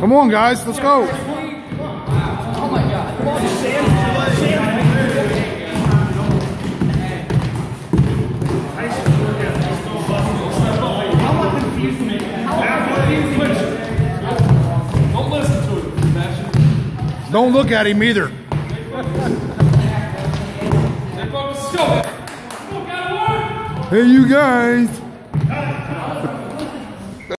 Come on, guys, let's go. To him, Sebastian. Don't look at him either. Hey, you guys. Cut it.